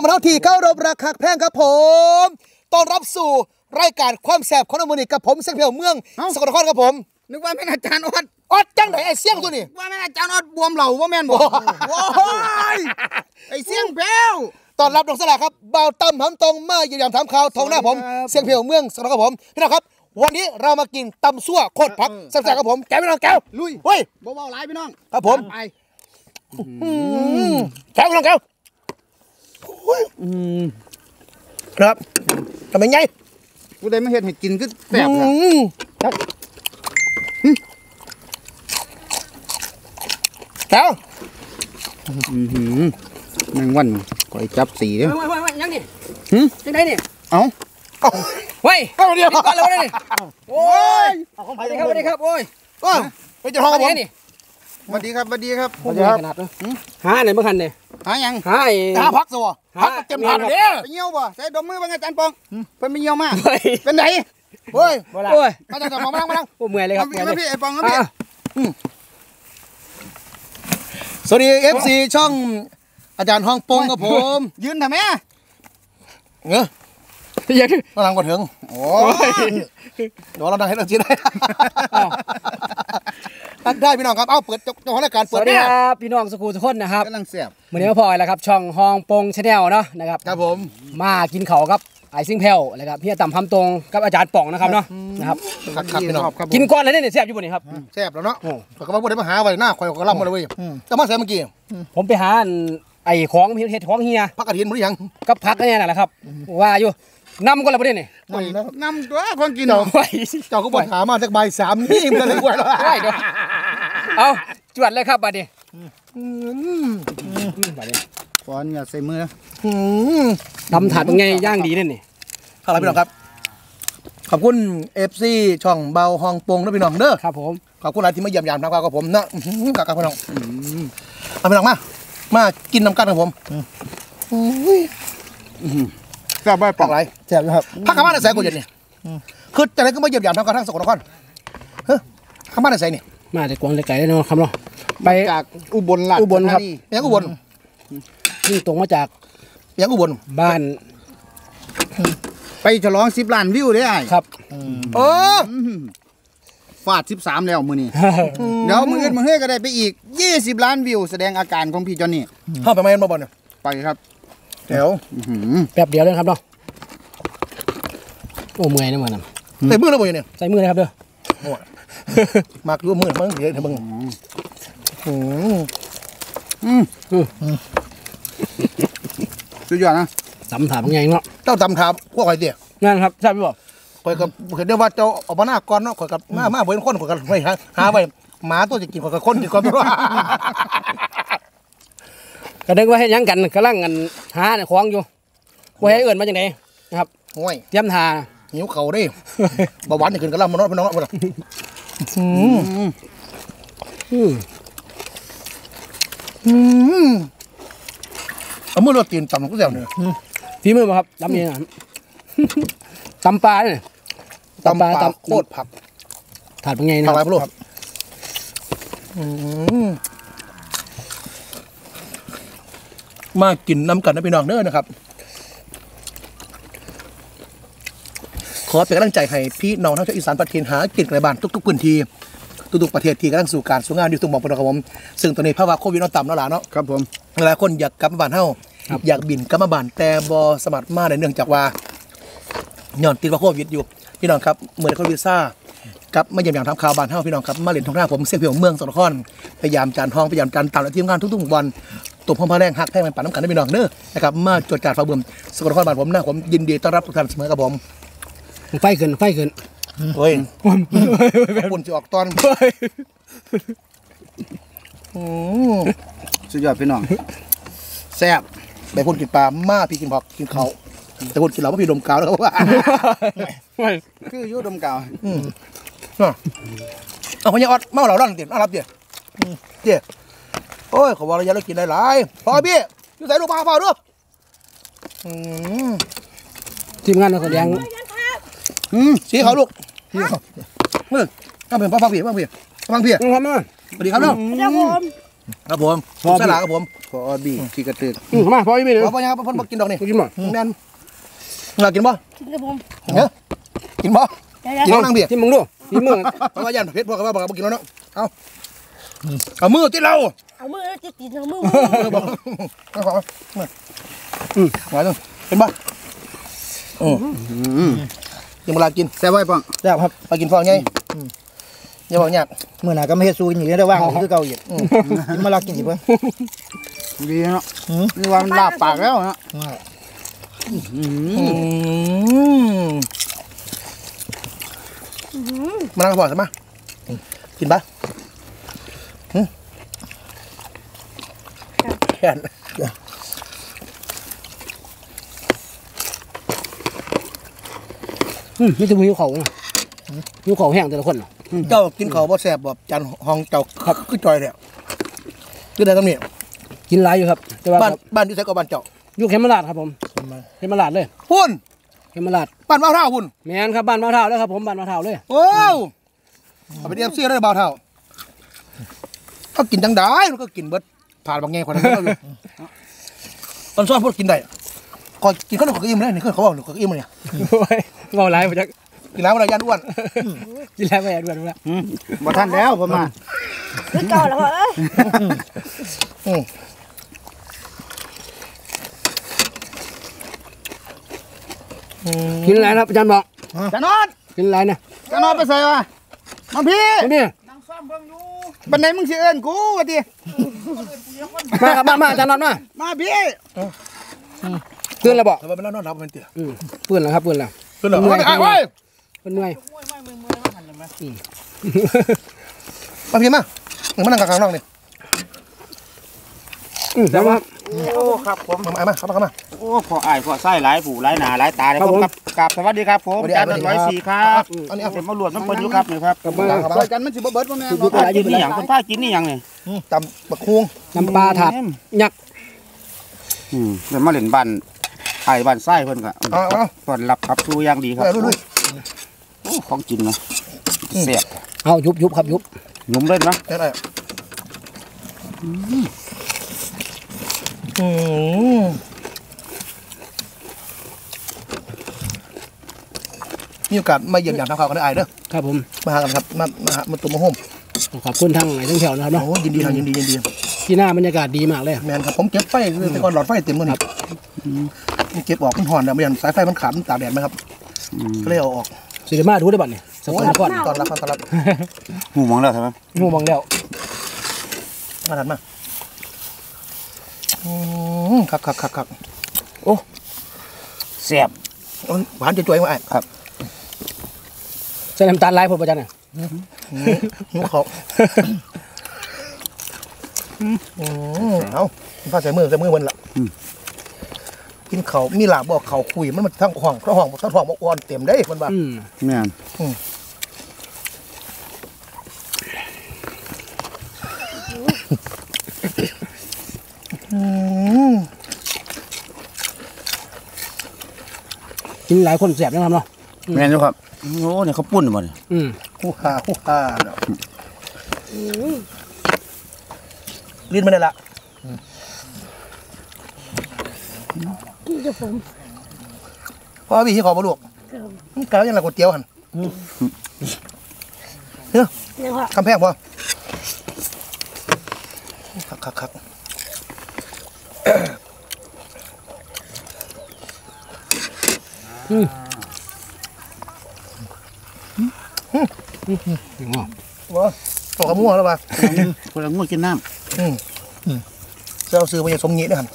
มาเท่าที่เข้ารบราคาแพงครับผมต้อนรับสู่รายการความแสบของนมนิกกับผมเสียงเพียวเมืองเอ้าสกลนครครับผม นึกว่าแม่นอาจารย์ออดออดจังไหนไอ้เสียงตัวนี้ว่าแม่นอาจารย์ออดบวมเหล่าว่าแม่นบ่โอ้ยไอ้เสียงแพ้วต้อนรับดอกสลากครับบ่าวตั้มหำตรงมาเยี่ยมถามข่าวทองหน้าผมสวัสดีครับเสียงเพียวเมืองสกลนครครับผมพี่น้องครับ วันนี้เรามากินตำซั่วโคตรผักเออแซ่บๆครับผมแก้วพี่น้องแก้วลุยเฮ้ยบ่เว้าหลายพี่น้องครับผมไปแก้วพี่น้องแก้ว ครับทำไมไงผู้ใดมาเฮ็ดให้กินคือแซ่บอืล่ะมแก้วอื้อหือแมงวันก่อยจับสีเด้อเว้ยเว้ยเว้ยยังนี่หึจังไดนี่เอ้าเอาเฮ้ยเอาเดียวก่อนแล้วนี่โอ้ยเอาของสไปวัสดีครับสวัสดีครับโอ้ยเออไปเจะห้องครับผมนี่ สวัสดีครับสวัสดีครับโอ้ยขนาดเลยหาไหนเมื่อคันเนี่ยหาหยังหาไอ้หาพักสิวะพักเต็มถาดเลยไปเหี่ยวบ่ใส่ดมมือบ้างอาจารย์ปองเพิ่นไปเหี่ยวมาเฮ้ยเป็นไดเฮ้ยโอ้ยมาจังจังมานั่งมานั่งโอ้เมื่อยเลยครับมาเมื่อยพี่เลยไอ้ปองครับพี่อะสวัสดีเอฟซีช่องอาจารย์ห้องปงครับผม ยืนทำไมเงอะยังกำลังกดถึงโอ้เดี๋ยวเราดังให้เราจีได้ ทักได้พี่น้องครับ เอาเปิดเจ้าเจ้าของรายการสเปิดวัสดีเนี่ยครับพี่น้องสกูทุกคนนะครับกำลังแซ่บวันนี้มาพอแล้วครับช่องฮองปงชาแนลเนาะนะครับครับผมมากินเขาวครับไอซิงเพลแล้วครับพี่ต่ำพำตรงกับอาจารย์ป่องนะครับเนาะนะครับครับครับพี่น้องครับกินก้อนแล้วเนี่ยแซ่บอยู่บนนี้ครับแซ่บแล้วเนาะโอ้ข่อยก็มาพูดได้มาหาไว้หน้าข่อยก็ล่ำมาเลยเว้ยจะมาใส่เมื่อกี้ผมไปหาอันไอ้ของเฮ็ดของเฮียพักกระถินมั้ยยังกับพักเนี่ยนั่นแหละครับว่าอยู่นำก็แล้วประเด็นนี่นำตัวคนกินเจ้าไว้เจ้าก็บอกหามาจากใบายสามนี่มันเลยกว่าแล้วไว้ เอาจวดเลยครับบัดนี้บัดนี้ฟอนอย่าใส่มือนะอืมทำถาดเป็นไงย่างดีนั่นนี่ครับพี่น้องครับ ขอบคุณเอฟซีช่องเบาห้องปงนะพี่น้องเด้อครับผมขอบคุณหลายที่มาเยี่ยมยามทางการกับผมนะอื้อหือกับกับพี่น้องเอาพี่น้องมามากินน้ำกันกับผมอุ้ยแซ่บใบปปออกกไรแซ่บครับพักข้ามาในใส่กูเย็นนี่คือจะไหนก็มาเยี่ยมยามทางการทางสกลนครเฮ้ยข้ามาในใส่นี่ มาแต่กวางแต่ไก่ได้เนาะครับเนาะไป จากอุบลราชอุบลครับ ธานีไปยังอุบลนี่ตรงมาจากไปยังอุบล บ้านไปฉลองสิบล้านวิวเด้ไอ้ครับเออฟาดสิบสามแล้วมือนี้เดี๋ยวมืออื่นมือเฮ้ยก็ได้ไปอีกยี่สิบล้านวิว แสดงอาการของพี่จอนนี่เข้าไปไหมมาบอลเนี่ยไปครับแถวอื้อหือแป๊บเดียวเลยครับเนาะโอ้เมื่อยนะมันน่ะใส่มือแล้วบ่เนี่ยใส่มือเลยครับเด้อ มากอยู่มือมึงเดี๋ยวเดี๋ยวมึงอืมสุดยอดนะสำถาดเป็นไงเนาะเจ้าจำถามพวกใครเดียนั่นครับใช่ไหมบอกข่อยกับเห็นได้ว่าเจ้าออกมาหน้าก่อนเนาะข่อยกับมามาเว้นคนข่อยกับไปหาหาไปหมาตัวจะกินข่อยกับคนกินก่อนตัวก็นึกว่าให้ยังกันกำลังกันหาเนี่ยของอยู่ว่าให้เอื่นมาจากไหนนะครับโอ้ยเตรียมทาหิวเข่าได้เบาหวานนี่ขึ้นกระลำมันนอนพี่น้องบ่ล่ะอืม อืมอืมเอามือรถตีนต่ำกูแซวเนี่ยฝีมือมาครับตำเองอะตำปลาเนี่ยตำปลาตำโคตรผักถาดเป็นไงนะผักคอะไรรับพะโล้อืมมากินน้ำกันนะพี่น้องเด้อนะครับ ขอเป็นกำลังใจให้พี่น้องทั้งชาวอีสานประเทศหากินในบ้านทุกๆพื้นที่ทุกๆประเทศที่กำลังสู่การสู่งานอยู่ตรงหมองปนครับผมซึ่งตอนนี้ภาวะโควิดเราต่ำแล้วล่ะเนาะครับผมหลายคนอยากกลับมาบ้านเฮาอยากบินกลับมาบ้านแต่บ่สมัครมาได้เนื่องจากว่าย้อนติดว่าโควิดอยู่พี่น้องครับเมื่อได้โควิดซ่ากลับมาเยี่ยมอย่างทำข่าวบ้านเฮาพี่น้องครับมาเล่นทองหน้าผมเสียงเพียงเมืองสกลนครพยายามจานทองพยายามจานตามและทีมงานทุกๆวันตุ่มพอมพาแรงหักแพงมันปั่นน้ำกันได้พี่น้องเด้อนะครับมาจดจ่าฝากเบิ่มสกลนครบ้านผมนะผมยินดีต้อนรับทุกท่านเสมอครับผม ไฟขึ้นไฟขึ้นเฮ้ยปุ่นจะออกตอนอืมสุดยอดพี่น้องแซ่บไปพุ่นกินปลามาพี่กินผักกินเขาวแต่พุ่นกินเหล้าพี่ดมกาวแล้วครับว่าคืออยุดมกาวอะเอาพญาออดเมาเหล่าดันเตียนเอารับเดี๋ยวเดี๋ยวโอ้ยขอบอกระยะเรากินได้หลายพอพี่อยู่ใส่ลูกปลาเปล่าด้วยอืมทีมงานนักแสดง อืมสีเขาลูกสีเขาเมื่อฟังเพียงฟังเพียงฟังเพียงฟังเพียงครับมาสวัสดีครับน้องครับผมครับผมพอสลาครับผมพอบีขี้กระตึกอืมมาพออีกไม่เลยเอาไปยังครับเพิ่นบ่กินดอกนี่กินบ่แม่นเรากินบ่กินกับผมเนาะกินบ่เดี๋ยวกินบ่นั่งเบียร์กินมึงดูกินมึงเพราะว่าย่านเพชรพวกเขาว่าบอกว่าบ่กินแล้วเนาะเอาเอามือติดเราๆเอามือติดติดเอามือเออบอกเอาของมาอืมมาจังเป็นบ่อืม ยังเวลากินแซ่บไว้ป้องแซ่บครับไปกินฟองไงอย่าบอกยากเมื่อหน่าก็ไม่เฮ็ดซูกินอยู่ได้ว่างคือเก่าอีกกินมาลักกินสิเพิ่นดีเนาะนี่ว่ามันลาบปากแล้วเนาะอืมมานั่งกับพ่อใช่ไหมกินปะหึแค่น อืมนี่จะมีหิวเขาน่ะหิวเขาแห้งแต่ละคนน่ะเจ้ากินข้าวบ่แซ่บบ่จานห้องเจ้าครับคือจอยแล้วคือได้ตำหนิกินหลายอยู่ครับแต่ว่าบ้านบ้านอยู่ไสก็บ้านเจ้าอยู่เขมราชครับผมเขมราชเลยพุ่นเขมราชบ้านบ่าวเท่าพุ่นแม่นครับบ้านมะพร้าวแล้วครับผมบ้านมะพร้าวเลยโอ้วเอาไปเดียมเสียได้บ่าวเท่าก็กินจังได้มันก็กินเบิดผ่านบางแง่คนนั้นก็อยู่ตอนซ้อนพวกกินได้ก็กินข้าวหนุกก็อิ่มเลยนี่คือเขาบอกหนุกก็อิ่มเลย เนี่ยโอ้ยเมาหลายไปจักกินแล้วเวลาย่านอ้วนกินแล้วไปแอดด้วยด้วยบ่ทันแล้วประมาณคือเก่าแล้วพ่อเอ้ยอืมกินอะไรครับอาจารย์บอกจะนอนกินอะไรเนี่ยจะนอนไปใส่วะมาพี่นี่บันไดมึงสิเอิ้นกูว่าติมาครับมามาอาจารย์นอนมามาพี่ตื่นแล้วบอกแต่ว่าเป็นแล้วนอนรับเป็นเตี๋ยอืมปืนแล้วครับปืนแล้ว คือเหรอเอาไปอะเว้ยเป็นเมื่อยมาพี่มาหนึ่งมานั่งกับข้างนอกนี่อืมแล้วว่าโอ้ครับผมมามามาเข้ามาเข้ามาโอ้พออ้ายพอไส้หลายผู้หลายหน้าหลายตาเลยผมครับกราบสวัสดีครับผมสวัสดีจาครันบร้อยสี่ครับอันนี้เอาเป็นมารวดน้ำเปิ้ลอยู่ครับนี่ครับกลับมาซอยกันมันสิบ่เบิดบ่แม่นอยู่กับหลายอยู่กินนี่หยังคนพากินนี่หยังนี่ตำบักฮวงน้ำปลาถาดยักษ์อืมเดี๋ยวมาเล่นบ้าน ไอ้บ้านไส้เพิ่นก็เอาเอาต้อนรับครับสู้อย่างดีครับเอาลุย โอ้ของกินนะเสียบเอายุบยุบครับยุบหนุ่มเล่นนะเดี๋ยวอะไรอืมมีโอกาสมาเยี่ยมอย่างทางข่าวกันได้อไอ้เด้อครับผมมาหากันครับมามาหามาตุ่มมาโฮมขอบคุณทั้งไหนทั้งแถวนะครับเนาะโอ้ยินดีครับยินดียินดี ที่หน้าบรรยากาศดีมากเลย แมนครับผมเก็บไฟแต่ก่อนหลอดไฟเต็มมือนี่ เก็บออกมันห่อนแต่ไม่ยันสายไฟมันขาดมันตากแดดไหมครับก็เลยเอาออกสิเดมาดูได้บัดเนี่ยสกลนครตอนรับตอนรับหูมองแล้วใช่ไหมงูมองแล้วมาถัดมาอืมครับครับครับครับเสียบโอ้ยหวานจะจ่วยๆมาไอ้ใส่น้ำตาลลายผมประจันเนี่ยหมูเขาอืมเอาผ้าใส่มือใส่มือมันละ กินเขาวมีหลาบบอกเขาคุยมันมันทั้งห้องทั้งห้องทั้งห้องบอกอ่อนเต็มได้มันว่าอืมแม่นอืมกินหลายคนแสบนะครับเนาะแม่นอยู่ครับโอ้เนี่ยเขาปุ้นบ่เนี่ยอืมฮู้ฮาฮู้ฮาเนาะลิ้นไม่ได้ละ กินกับผมเพราะว่าพี่ที่ขอมาลวกมันกลายเป็นอะไรก๋วยเตี๋ยวหันเฮ้ยเนี่ยพ่อคำแพงพอคักคักคักถึงว่าว้าตกกระม่วงแล้วป่ะคนละงูกินน้เสื้อซื้อมาจากสมงี้ด้วยหัน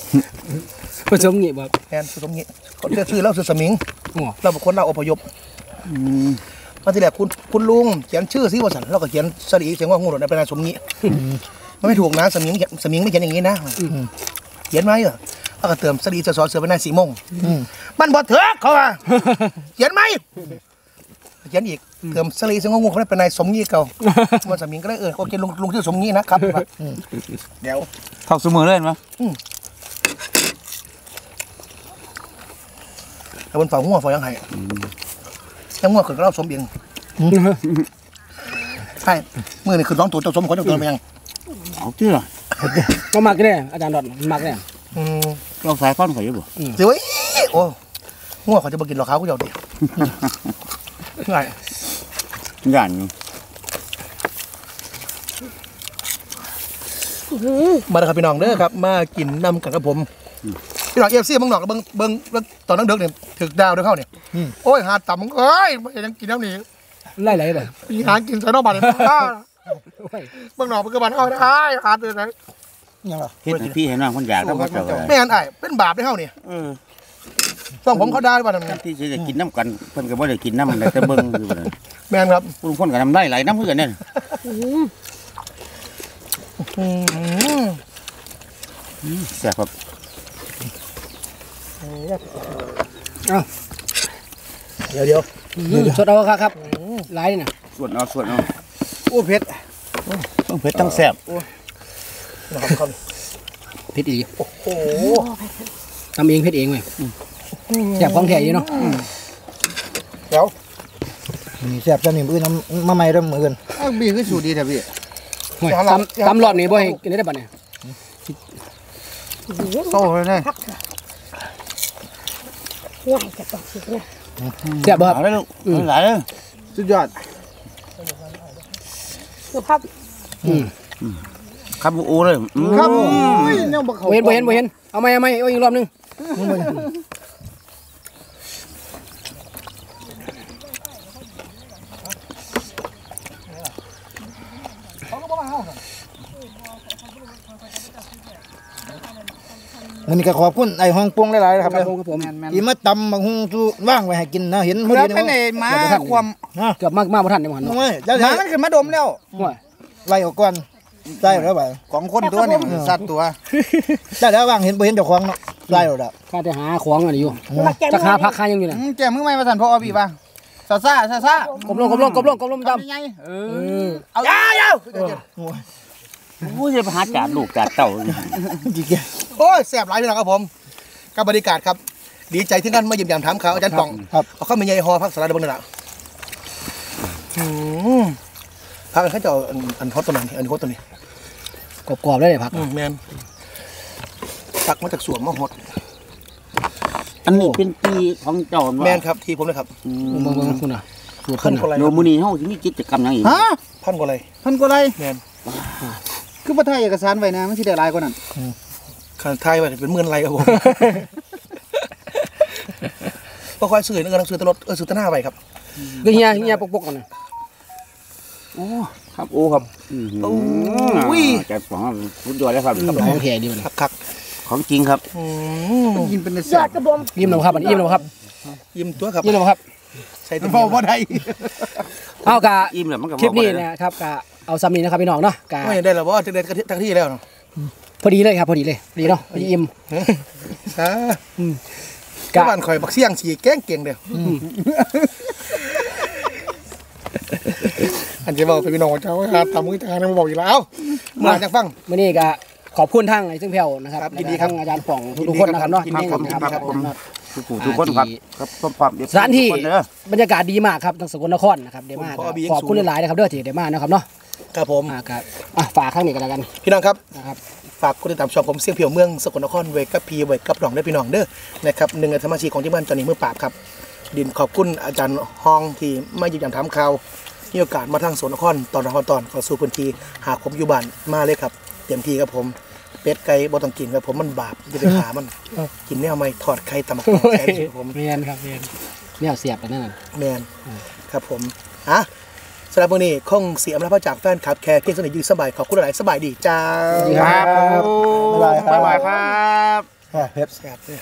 ผสมงี้แบบแทนซื้อสมงี้เขาเสื้อซื้อแล้วซื้อสมิงอ๋อเราเป็นคนเราอพยพำอืมมาทีแรกคุณคุณลุงเขียนชื่อซิว่าสันเราก็เขียนสลีเสียงว่างูหลดเป็นนายสมงี้มันไม่ถูกนะสมิงเขียนสมิงไม่เขียนอย่างนี้นะเขียนไว้เหรอแล้วก็เติมสลีจะสอนเสือเป็นนายสีโมงมันบอเถอะเขาว่าเขียนไหมเขียนอีกเติมสลีเสียงว่างูเขาเป็นนายสมงี้เก่ามันสมิงก็เลยเออเขาเขียนลุงลุงชื่อสมงี้นะครับเดี๋ยวเข้าเสมอเลยมั้ย แต่บนฝ่าหัวฝ่ายังไงยังหัวขึ้นก็เราสมเองใช่มือนี่คือน้องตัวเจ้าสมคนเจ้าตัวมันยังเอาเจ้าก็มักเนี่ยอาจารย์ดอดมักเนี่ยอืมเราสายฟันข่อยอยู่บ่สิเว้ยโอ้ง่วงเขาจะมากินหรอกเขาก็เดี๋ยวดิง่ายย่านอยู่มาเลยครับพี่น้องเด้อครับ มากินน้ำกันกับผม พี่น้องเอฟซีบางหนอกเบิ้งเบิ้งเบิ่งตอนนั้นเด็กเนี่ยถึกดาวด้วยเข้าเนี่ยโอ้ยหาต่ำเอ้ยยังกินน้ำนี่ไล่ไหลเลยมีหากินใส่นอกบ้านเลยบางหนอกมันก็บ้านเข้าได้หาเตือนไหนยังล่ะเฮ็ดให้พี่ให้น้องคนอยากทำมาเจ้าก็ไม่งั้นไอ้เป็นบาปได้เข้าเนี่ยเออต้องผมเขาได้บ้านนั้นที่สิได้กินน้ำกันเพิ่นก็บ่ได้กินน้ำได้แต่เบิ่งอยู่บ่ได้แม่นครับผู้คนก็น้ำได้ไหลน้ำคือกันเนี่ยแซ่บครับ เดี๋ยวเดี๋ยวสดเอาครับครับไหลนี่นะส่วนเอาส่วนเอาโอ้เผ็ดต้องเผ็ดต้องแซ่บนะครับครับเผ็ดอีกโอ้โหทำเองเผ็ดเองไหมแซ่บของแท้อยู่เนาะเดี๋ยวนี่แซ่บจังนี่มื้อน้ำมาใหม่เด้อมื้ออื่นอ้าวบีคือสูตรดีแท้พี่โอ้ยตำตำรอบนี้บ่ให้กินได้บัดเนี่ยโตเลยเนี่ย ง่ายจะต้องสิเนี่ยแซ่บบ่ครับเอาเลยลูกหลายเลยสุดยอดสุภาพอืมครับโอ้เลยอืมครับโอ้ยแนวบ่เข้าบ่เห็นบ่เห็นบ่เห็นเอาไหมเอาไหมเอาอีกรอบหนึง มื้อนี้ก็ขอบคุณไอ้ฮ่องปงหลายๆนะครับครับผมครับผมที่มาตำบักหุ่งสู่ว่างไว้ให้กินนะเห็นเพื่มื้ออเป็นนี้ไอ้หมาความเกือบมากมากบ่ทันได้หมดน้อเนาะงเอ้ยเจ้าหมามันขึ้นมาดมแล้วโอ้ยไล่ออกก่อนได้แล้วบ่ของคนตัวนี่มันสัตว์ตัวได้แล้วว่างเห็นบ่เห็นเจ้าของเนาะไล่แล้วข้าจะหาของอันนี้อยู่มาแกงจะหาพักค้ายังอยู่น่ะอืมแกมือใหม่มาสั่นพ่อเอาบีป่ะซาซ่าซาซ่ากบลงกบลงกบลงกบลงทำตำยังไงเอเอออเอายาว โอ้ยจะไปหาจาดลูกจาดเต่าจิเกโอ้ยแซ่บหลายพี่น้องครับผมกับบรรยากาศครับ ดีใจที่ท่านมาเยี่ยมยามถามข่าวอาจารย์ป่องครับเอาเข้ามาใหญ่ฮอพักสาระเดบนนั่นแหละอืมพักกันเขาจะเอาอันอันฮอตตัวนั้นอันฮอตตัวนี้กรอบๆเลยเลยผักอืมแมนตักมาจากสวนมาฮอตอันนี้เป็นปีของเจ้าแมนครับทีผมเลยครับเบิ่งเบิ่งคุณน่ะสูตรพัเพิ่นนกว่าไรโยมูนีเฮาสิมีกิจกรรมหยังอีกฮะพันกว่าไรพันกว่าไรแมน คือบ่ถ่ายเอกสารไว้นะมันสิได้หลายกว่านั้นคันไทายไปเป็นหมื่นไรครับผมก็ค่อยซื้อเงินซื้อตลอดเออซื้อตะหน้าไปครับก็เฮียเฮียปกๆกันน่ะโอ้ครับโอ้ครับอุ้ยจาดของสุดยอดแล้วครับของแท้ดีมันคักคักของจริงครับๆอืมกินเป็นยแซ่อบดกระบองยิ้มแล้วครับอันนี้ยิ้มแล้วครับ ยิ้มตัวครับยิ้มแล้วครับใส่ตัวเบาบ่ได้เอากะอิ่มแล้วมันก็คลิปนี้บอกว่านะครับกะ เอาซ้ำนี้นะครับพี่น้องเนาะกะไม่ได้แล้วว่าจะได้ทั้งที่แล้วเนาะพอดีเลยครับพอดีเลยพอดีเนาะพอดีอิ่มอ่ากะบ้านข่อยบักเสี่ยงฉีแกล้งเก่งเด้อออันจะบอกไปพี่น้องเจ้าว่าตามมือทางนั้นมาบอกอีกแล้วมาจากฟังมื้อนี้กะขอบคุณทั้งไอ้ซึ่งแผ่วนะครับครับแล้วยินดีก็ครับทั้งอาจารย์ป่องทุกๆคนนะครับเนาะยินดีที่ครับนะครับครับผมทุกผู้ทุกคนครับครับพร้อมๆเดี๋ยวสถานที่ทุกคนเด้อบรรยากาศดีมากครับทั้งสกลนครนะครับเดี๋ยวมากขอบีขอบคุณหลายๆนะครับเด้อที่เดี๋ยวมานะครับเนาะ ครับผมอ่าก็อะฝากข้างนี้กันแล้วกันพี่น้องครับนะครับฝากกดติดตามช่องผมเสียงเพียวเมืองสกลนครเวกับพีเวกับหนองได้อพี่น้องเด้อนะครับหนึ่งในสมาชิกของที่บ้านจอนี่มือปราบครับ ดินขอบคุณอาจารย์ฮองที่มาอยู่อย่างถามข่าวมีโอกาสมาทางสกลนครตอนละครตอนขอสู่พื้นที่หากผมอยู่บ้านมาเลยครับเต็มที่ครับผมเป็ดไก่บ่ต้องกินครับผมมันบาปจะไปขามันกินแนวไม่ถอดไข่ตำบักหุ่งแซ่บที่สุดครับผมเรียนครับเรียนเนี่ยเสียบกันนั่นน่ะแมนครับผมอะ สำหรับวันนี้คงเสียมแล้วพ่อจากแฟนคลับแค่เพียงสนิทอยืสบายขอบคุณหลายๆสบายดีจ้า ครับบ๊ายบายครับบ๊ายบายครับอะเผ็ด แซ่บเลย